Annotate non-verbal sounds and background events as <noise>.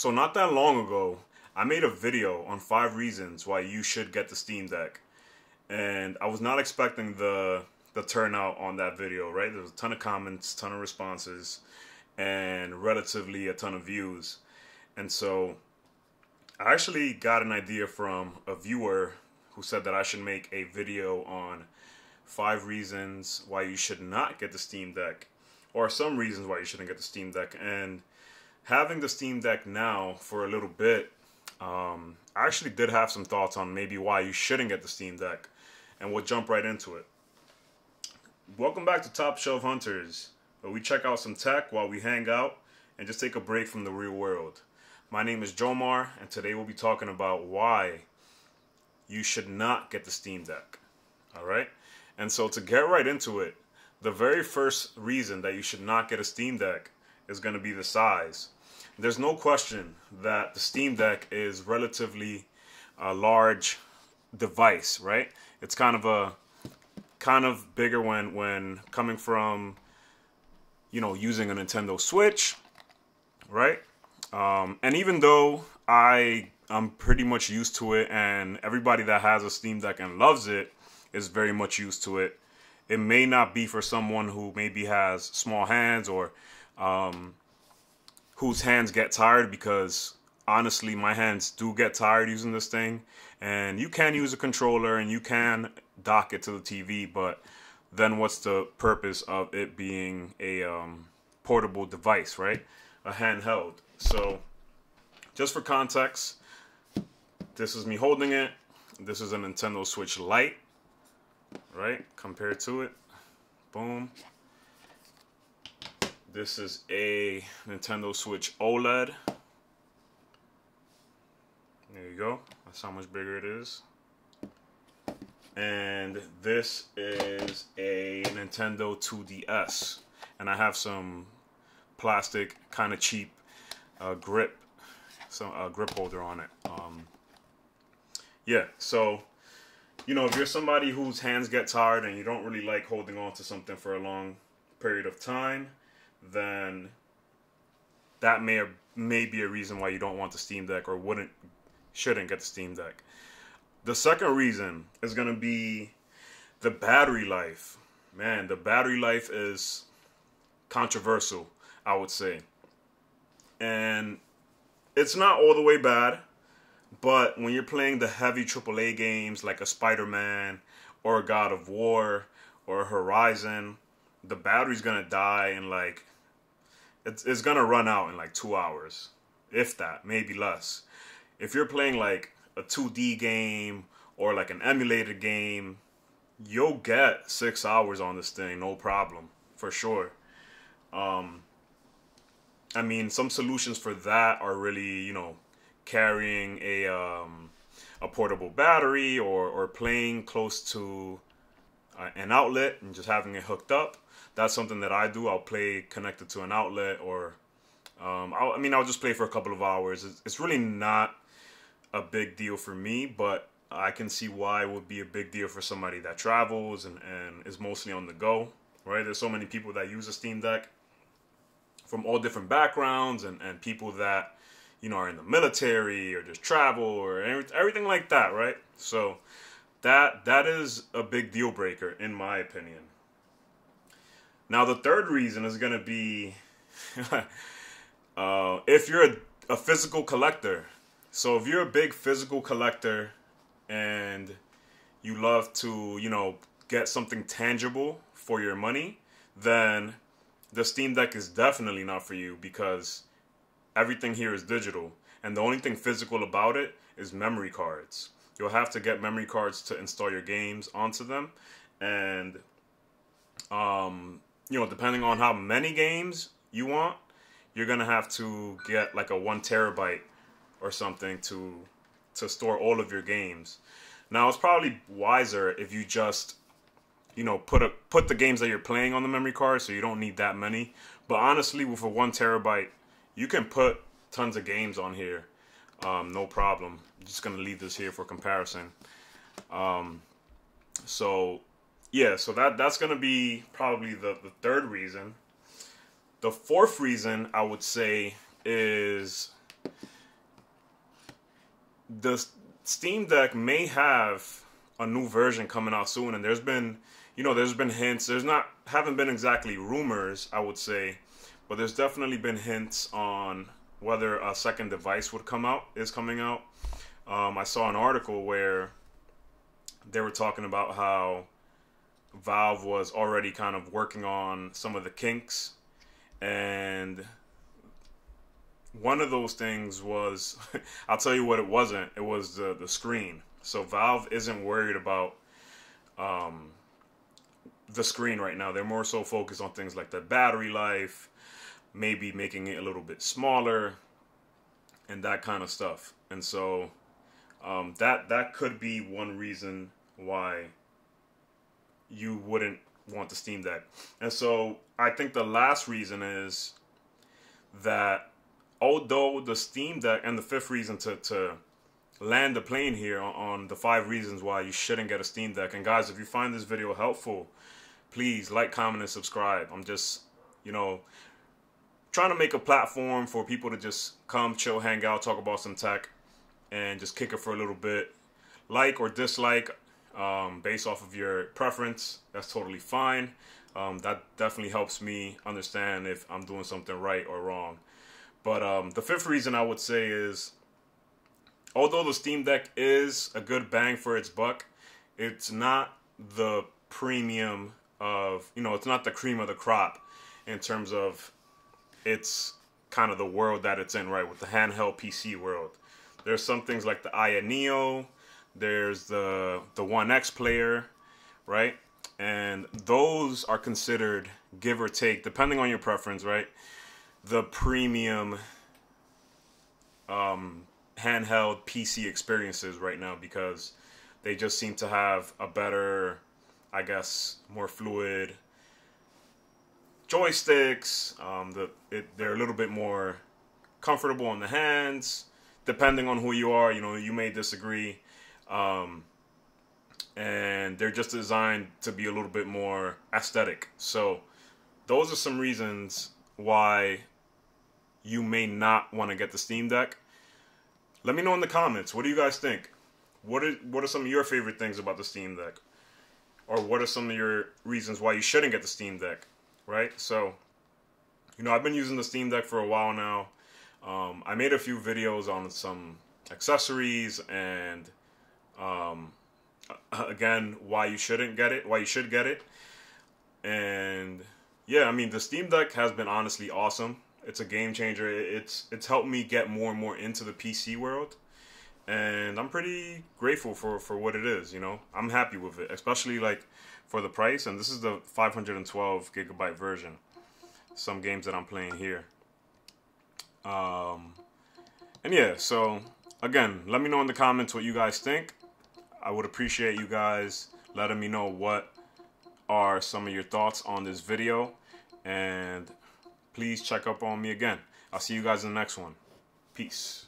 So not that long ago, I made a video on five reasons why you should get the Steam Deck. And I was not expecting the the turnout on that video, right? There was a ton of comments, ton of responses, and relatively a ton of views. And so I actually got an idea from a viewer who said that I should make a video on five reasons why you should not get the Steam Deck, or some reasons why you shouldn't get the Steam Deck. And having the Steam Deck now for a little bit, um, I actually did have some thoughts on maybe why you shouldn't get the Steam Deck, and we'll jump right into it. Welcome back to Top Shelf Hunters, where we check out some tech while we hang out and just take a break from the real world. My name is Jomar, and today we'll be talking about why you should not get the Steam Deck. All right? And so to get right into it, the very first reason that you should not get a Steam Deck is going to be the size. There's no question that the Steam Deck is relatively a large device, right? It's kind of a kind of bigger when when coming from you know using a Nintendo Switch, right? Um, and even though I I'm pretty much used to it, and everybody that has a Steam Deck and loves it is very much used to it. It may not be for someone who maybe has small hands or um, whose hands get tired because honestly, my hands do get tired using this thing. And you can use a controller and you can dock it to the TV, but then what's the purpose of it being a um, portable device, right? A handheld. So, just for context, this is me holding it. This is a Nintendo Switch Lite, right? Compared to it. Boom. This is a Nintendo Switch OLED. There you go. That's how much bigger it is. And this is a Nintendo 2DS. And I have some plastic, kind of cheap uh, grip, some uh, grip holder on it. Um, yeah, so you know, if you're somebody whose hands get tired and you don't really like holding on to something for a long period of time, then that may or may be a reason why you don't want the Steam Deck or wouldn't shouldn't get the Steam Deck. The second reason is going to be the battery life. Man, the battery life is controversial, I would say. And it's not all the way bad, but when you're playing the heavy AAA games like a Spider-Man or a God of War or Horizon, the battery's going to die in like it's, it's gonna run out in like two hours, if that, maybe less. If you're playing like a 2D game or like an emulated game, you'll get six hours on this thing, no problem, for sure. Um, I mean, some solutions for that are really, you know, carrying a um, a portable battery or or playing close to an outlet and just having it hooked up that's something that I do. I'll play connected to an outlet, or um, i mean, I'll just play for a couple of hours. It's, it's really not a big deal for me, but I can see why it would be a big deal for somebody that travels and, and is mostly on the go. Right? There's so many people that use a Steam Deck from all different backgrounds, and, and people that you know are in the military or just travel or everything like that. Right? So that that is a big deal breaker in my opinion. Now, the third reason is going to be <laughs> uh, if you're a, a physical collector. So, if you're a big physical collector and you love to, you know, get something tangible for your money, then the Steam Deck is definitely not for you because everything here is digital. And the only thing physical about it is memory cards. You'll have to get memory cards to install your games onto them. And um, you know, depending on how many games you want, you're gonna have to get like a one terabyte or something to to store all of your games. Now it's probably wiser if you just you know put a put the games that you're playing on the memory card so you don't need that many. But honestly, with a one terabyte, you can put tons of games on here, um, no problem. I'm just gonna leave this here for comparison. Um, so yeah, so that that's gonna be probably the, the third reason. The fourth reason I would say is the Steam Deck may have a new version coming out soon, and there's been, you know, there's been hints. There's not haven't been exactly rumors, I would say, but there's definitely been hints on whether a second device would come out is coming out. Um, I saw an article where they were talking about how Valve was already kind of working on some of the kinks, and one of those things was <laughs> I'll tell you what it wasn't. It was the the screen. So Valve isn't worried about um, the screen right now. They're more so focused on things like the battery life, maybe making it a little bit smaller, and that kind of stuff. And so um, that that could be one reason why you wouldn't want the Steam Deck. And so I think the last reason is that although the Steam Deck and the fifth reason to, to land the plane here on, on the five reasons why you shouldn't get a Steam Deck. And guys, if you find this video helpful, please like, comment, and subscribe. I'm just, you know, trying to make a platform for people to just come, chill, hang out, talk about some tech, and just kick it for a little bit. Like or dislike, um, based off of your preference, that's totally fine. Um, that definitely helps me understand if I'm doing something right or wrong. But um, the fifth reason I would say is, although the Steam Deck is a good bang for its buck, it's not the premium of, you know, it's not the cream of the crop in terms of it's kind of the world that it's in, right? With the handheld PC world. There's some things like the Aya Neo, there's the the OneXPlayer, right? And those are considered give or take, depending on your preference, right? The premium um, handheld PC experiences right now because they just seem to have a better, I guess, more fluid joysticks. Um, the it, they're a little bit more comfortable on the hands. Depending on who you are, you know, you may disagree. Um, and they're just designed to be a little bit more aesthetic. So, those are some reasons why you may not want to get the Steam Deck. Let me know in the comments. What do you guys think? What are what are some of your favorite things about the Steam Deck? Or what are some of your reasons why you shouldn't get the Steam Deck? Right? So, you know, I've been using the Steam Deck for a while now. Um, I made a few videos on some accessories and um, again why you shouldn't get it, why you should get it, and yeah, I mean the Steam Deck has been honestly awesome. It's a game changer. It's it's helped me get more and more into the PC world, and I'm pretty grateful for for what it is. You know, I'm happy with it, especially like for the price. And this is the 512 gigabyte version. Some games that I'm playing here. Um, and yeah, so again, let me know in the comments what you guys think. I would appreciate you guys letting me know what are some of your thoughts on this video. And please check up on me again. I'll see you guys in the next one. Peace.